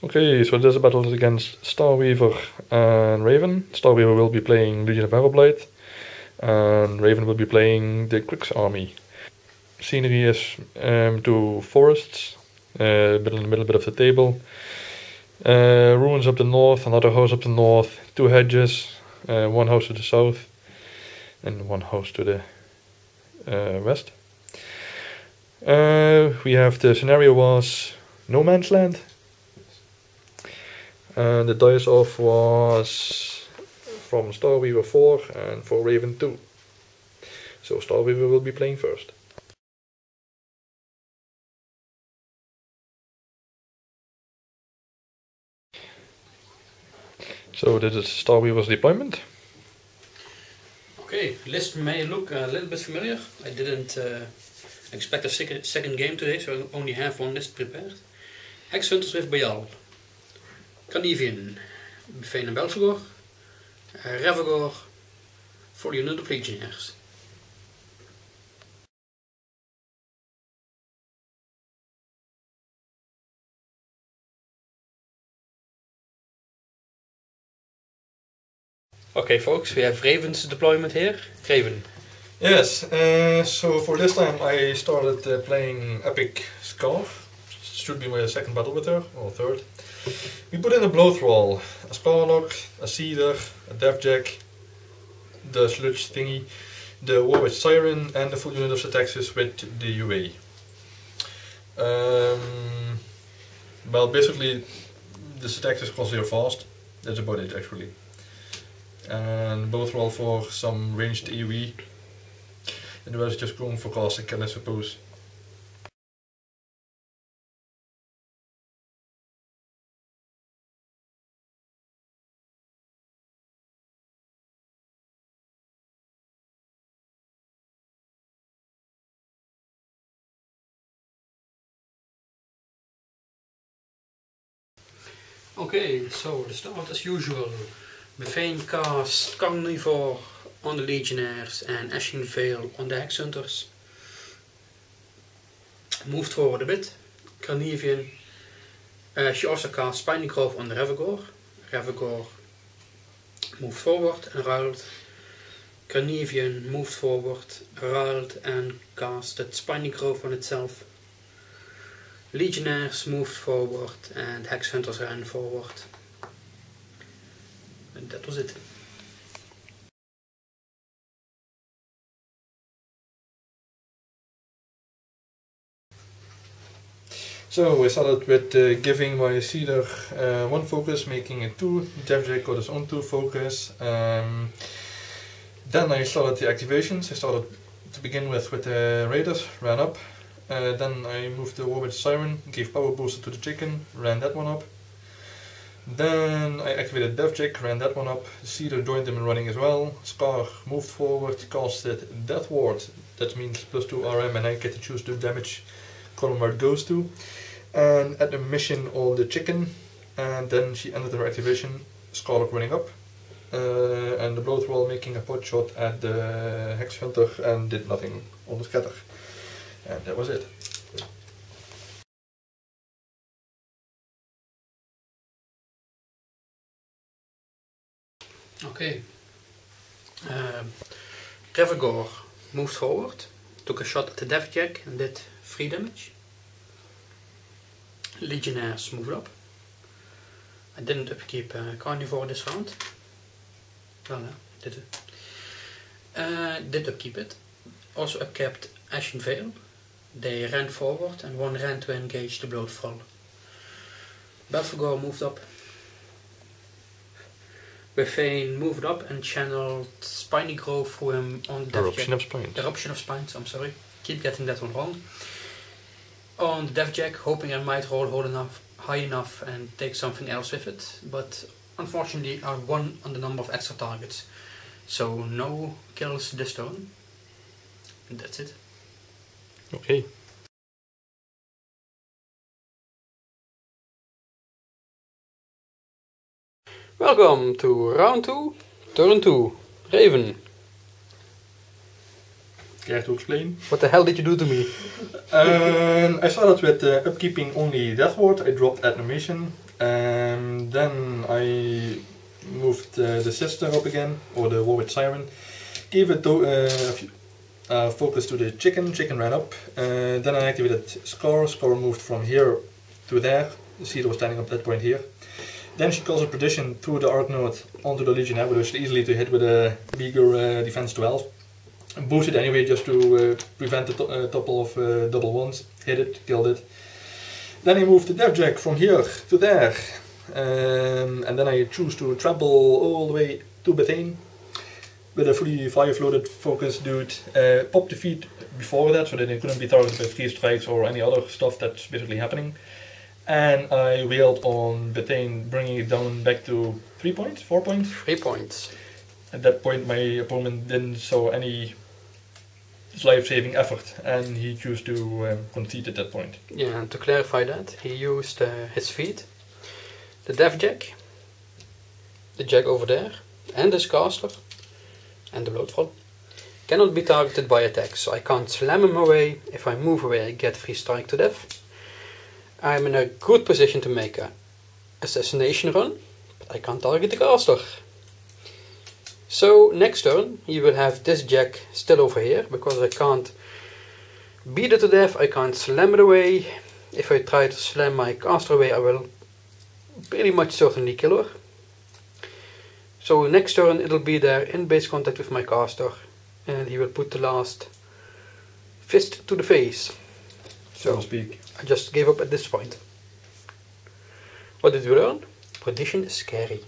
Okay, so this battle is against Starweaver and Raven. Starweaver will be playing Legion of Everblight, and Raven will be playing the Cryx army. Scenery is um, two forests, uh, middle in the middle bit of the table. Uh, ruins up the north, another house up the north, two hedges, uh, one house to the south, and one house to the uh, west. Uh, we have the scenario was no man's land. And the dice off was from Starweaver 4 and for Raven 2. So Starweaver will be playing first. So this is Starweaver's deployment. Okay, list may look a little bit familiar. I didn't uh, expect a second, second game today, so I only have one list prepared. Hex Hunters with Bayal. Carnivian, Befane en Belfagor. Uh, Revagor for the unit of Legionnaires. Okay folks, we have Raven's deployment here. Raven. Yes, uh, so for this time I started uh, playing Epic Scarf. Should be my second battle with her, or third. We put in a Bloat Thrall, a Skarlock, a Seether, a Deathjack, the Sludge thingy, the Warwitch Siren, and the full unit of Satyxis with the UA. Um, well, basically, the Satyxis because they're fast. That's about it, actually. And both roll for some ranged AoE. And the rest just going for classic, I suppose. Okay, so the start as usual. Bethayne cast Carnivore on the Legionnaires and Ashen Veil on the Hex Hunters. Moved forward a bit. Carnivean. Uh, she also cast Spiny Growth on the Ravagore. Ravagore moved forward and rolled. Carnivean moved forward, rolled and casted Spiny Growth on itself. Legionnaires moved forward and Hex Hunters ran forward. And that was it. So we started with uh, giving my Cedar uh, one focus, making it two. Deathjack got his own two focus. Um, then I started the activations. I started to begin with with the Raiders, ran up. Uh, then I moved the Warwitch Siren, gave power booster to the chicken, ran that one up. Then I activated Deathjack, ran that one up. Seether joined them in running as well. Skarre moved forward, casted Death Ward. That means plus 2 RM and I get to choose the damage column where it goes to. And at the mission all the chicken. And then she ended her activation, Skarlock running up. Uh, and the Bloat Thrall making a pot shot at the Hex Hunter and did nothing on the scatter. And that was it. Okay. Um, Ravagore moved forward, took a shot at the Deathjack and did 3 damage. Legionnaires moved up. I didn't upkeep uh, Carnivore this round. Well, no, did it. Uh, did upkeep it. Also upkept Ashen Veil. They ran forward and one ran to engage the Bloodfall. Belphagor moved up. Bethayne moved up and channeled Spiny Growth through him on Deathjack. Eruption of Spines. Eruption of Spines, I'm sorry. Keep getting that one wrong. On the Deathjack, hoping I might roll high enough, high enough and take something else with it. But unfortunately, I won on the number of extra targets. So no kills this turn. And that's it. Okay. Welcome to round 2, turn 2. Raven, Care to explain? what the hell did you do to me? Um, I started with uh, upkeeping only Death Ward. I dropped Animation. Um, then I moved uh, the sister up again, or the war with siren. Gave it uh, a few- uh, focus to the chicken. Chicken ran up. Uh, then I activated Skarre. Skarre moved from here to there. The Seether was standing up at that point here. Then she calls a Perdition through the arc node onto the Legionnaire, which is easily to hit with a bigger uh, defense 12. Boosted anyway, just to uh, prevent the to- uh, topple of uh, double ones. Hit it, killed it. Then I move the Deathjack from here to there. Um, and then I choose to trample all the way to Bethayne with a fully fire floated focus dude. Uh, pop the feet before that so that it couldn't be targeted by free strikes or any other stuff that's basically happening. And I wailed on Bethayne, bringing it down back to three points, four points. Three points. At that point, my opponent didn't show any life-saving effort, and he chose to um, concede at that point. Yeah, and to clarify that, he used uh, his feet, the Deathjack, the Jack over there, and his caster, and the Bloat Thrall. Cannot be targeted by attacks, so I can't slam him away. If I move away, I get free strike to death. I'm in a good position to make a assassination run, but I can't target the caster. So next turn, you will have this Jack still over here, because I can't beat it to death, I can't slam it away. If I try to slam my caster away, I will pretty much certainly kill her. So next turn it'll be there in base contact with my caster, and he will put the last fist to the face. So So to speak. I just gave up at this point. What did we learn? Perdition is scary.